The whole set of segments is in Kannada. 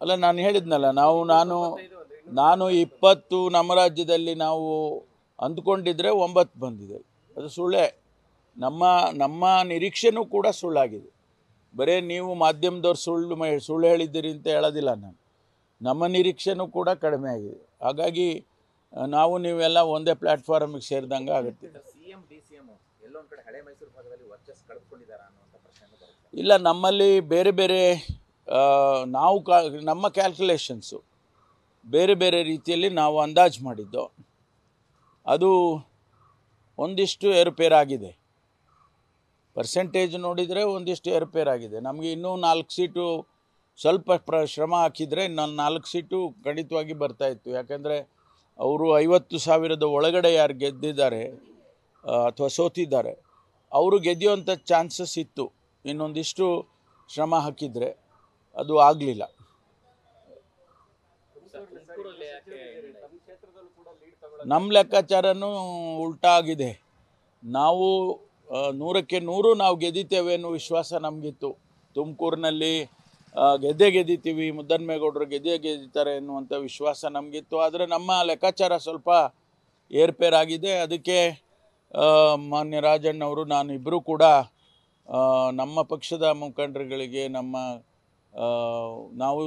ಅಲ್ಲ ನಾನು ಹೇಳಿದ್ನಲ್ಲ ನಾವು ನಾನು ನಾನು ಇಪ್ಪತ್ತು ನಮ್ಮ ರಾಜ್ಯದಲ್ಲಿ ನಾವು ಅಂದ್ಕೊಂಡಿದ್ರೆ ಒಂಬತ್ತು ಬಂದಿದೆ. ಅದು ಸುಳ್ಳೇ. ನಮ್ಮ ನಮ್ಮ ನಿರೀಕ್ಷೆನೂ ಕೂಡ ಸುಳ್ಳಾಗಿದೆ. ಬರೀ ನೀವು ಮಾಧ್ಯಮದವ್ರು ಸುಳ್ಳು ಸುಳ್ಳು ಹೇಳಿದ್ದೀರಿ ಅಂತ ಹೇಳೋದಿಲ್ಲ ನಾನು. ನಮ್ಮ ನಿರೀಕ್ಷೆನೂ ಕೂಡ ಕಡಿಮೆ ಆಗಿದೆ. ಹಾಗಾಗಿ ನಾವು ನೀವೆಲ್ಲ ಒಂದೇ ಪ್ಲ್ಯಾಟ್ಫಾರ್ಮಿಗೆ ಸೇರಿದಂಗೆ ಆಗುತ್ತೆ. ಇಲ್ಲ ನಮ್ಮಲ್ಲಿ ಬೇರೆ ಬೇರೆ ನಾವು ನಮ್ಮ ಕ್ಯಾಲ್ಕುಲೇಷನ್ಸು ಬೇರೆ ಬೇರೆ ರೀತಿಯಲ್ಲಿ ನಾವು ಅಂದಾಜು ಮಾಡಿದ್ದು. ಅದು ಒಂದಿಷ್ಟು ಏರುಪೇರಾಗಿದೆ ಪರ್ಸೆಂಟೇಜ್ ನೋಡಿದರೆ ಒಂದಿಷ್ಟು ಏರುಪೇರಾಗಿದೆ ನಮಗೆ ಇನ್ನೂ ನಾಲ್ಕು ಸೀಟು ಸ್ವಲ್ಪ ಪ್ರ, ಶ್ರಮ ಹಾಕಿದರೆ ನಾನು ನಾಲ್ಕು ಸೀಟು ಖಂಡಿತವಾಗಿ ಬರ್ತಾಯಿತ್ತು ಯಾಕೆಂದರೆ ಅವರು ಐವತ್ತು ಸಾವಿರದ ಒಳಗಡೆ ಯಾರು ಗೆದ್ದಿದ್ದಾರೆ ಅಥವಾ ಸೋತಿದ್ದಾರೆ, ಅವರು ಗೆದ್ದುವಂಥ ಚಾನ್ಸಸ್ ಇತ್ತು. ಇನ್ನೊಂದಿಷ್ಟು ಶ್ರಮ ಹಾಕಿದರೆ ಅದು ಆಗಲಿಲ್ಲ. ನಮ್ಮ ಲೆಕ್ಕಾಚಾರನೂ ಉಲ್ಟಾ ಆಗಿದೆ. ನಾವು ನೂರಕ್ಕೆ ನೂರು ನಾವು ಗೆದ್ದಿತೇವೆ ಅನ್ನೋ ವಿಶ್ವಾಸ ನಮಗಿತ್ತು. ತುಮಕೂರಿನಲ್ಲಿ ಗೆದ್ದೆ ಗೆದ್ದೇ ಗೆದ್ದಿತೀವಿ ಮುದ್ದನ್ಮೇಗೌಡರು ಗೆದ್ದೆ ಗೆದ್ದಿತಾರೆ ಎನ್ನುವಂಥ ವಿಶ್ವಾಸ ನಮಗಿತ್ತು. ಆದರೆ ನಮ್ಮ ಲೆಕ್ಕಾಚಾರ ಸ್ವಲ್ಪ ಏರ್ಪೇರಾಗಿದೆ. ಅದಕ್ಕೆ ಮಾನ್ಯ ರಾಜಣ್ಣವರು ನಾನು ಇಬ್ಬರೂ ಕೂಡ ನಮ್ಮ ಪಕ್ಷದ ಮುಖಂಡರುಗಳಿಗೆ, ನಮ್ಮ ನಾವು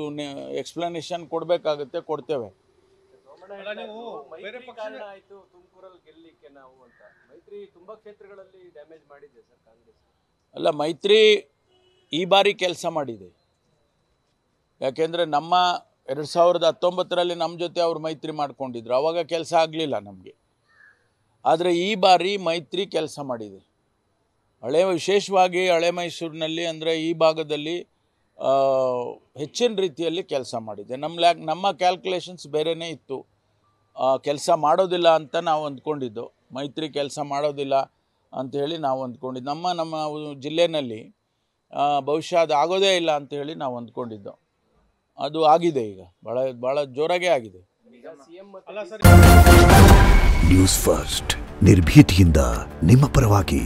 ಎಕ್ಸ್ಪ್ಲನೇಷನ್ ಕೊಡಬೇಕಾಗುತ್ತೆ ಕೊಡ್ತೇವೆ. ಮೈತ್ರಿ ಕಾರಣ ಆಯ್ತು ತುಮಕೂರಲ್ಲಿ ಗೆಲ್ಲಿಕ್ಕೆ ನಾವು ಅಂತ. ಮೈತ್ರಿ ತುಂಬಾ ಕ್ಷೇತ್ರಗಳಲ್ಲಿ ಡ್ಯಾಮೇಜ್ ಮಾಡಿದೆ ಸರ್ ಕಾಂಗ್ರೆಸ್. ಅಲ್ಲ ಮೈತ್ರಿ ಈ ಬಾರಿ ಕೆಲಸ ಮಾಡಿದೆ. ಯಾಕೆಂದರೆ ನಮ್ಮ ಎರಡು ಸಾವಿರದ ಹತ್ತೊಂಬತ್ತರಲ್ಲಿ ನಮ್ಮ ಜೊತೆ ಅವರು ಮೈತ್ರಿ ಮಾಡ್ಕೊಂಡಿದ್ರು. ಆವಾಗ ಕೆಲಸ ಆಗಲಿಲ್ಲ ನಮಗೆ. ಆದರೆ ಈ ಬಾರಿ ಮೈತ್ರಿ ಕೆಲಸ ಮಾಡಿದೆ. ಹಳೆ ವಿಶೇಷವಾಗಿ ಹಳೆ ಮೈಸೂರಿನಲ್ಲಿ ಅಂದರೆ ಈ ಭಾಗದಲ್ಲಿ ಹೆಚ್ಚಿನ ರೀತಿಯಲ್ಲಿ ಕೆಲಸ ಮಾಡಿದೆ ನಮ್ಮ ಲ್ಯಾಕ್ ನಮ್ಮ ಕ್ಯಾಲ್ಕುಲೇಷನ್ಸ್ ಬೇರೆಯೇ ಇತ್ತು. ಕೆಲಸ ಮಾಡೋದಿಲ್ಲ ಅಂತ ನಾವು ಅಂದ್ಕೊಂಡಿದ್ದು. ಮೈತ್ರಿ ಕೆಲಸ ಮಾಡೋದಿಲ್ಲ ಅಂಥೇಳಿ ನಾವು ಅಂದ್ಕೊಂಡಿದ್ದು. ನಮ್ಮ ನಮ್ಮ ಜಿಲ್ಲೆಯಲ್ಲಿ ಭವಿಷ್ಯ ಅದು ಆಗೋದೇ ಇಲ್ಲ ಅಂಥೇಳಿ ನಾವು ಅಂದ್ಕೊಂಡಿದ್ದು. ಅದು ಆಗಿದೆ ಈಗ. ಭಾಳ ಭಾಳ ಜೋರಾಗೇ ಆಗಿದೆ. ನ್ಯೂಸ್ ಫಸ್ಟ್ ನಿರ್ಭೀತಿಯಿಂದ ನಿಮ್ಮ ಪರವಾಗಿ.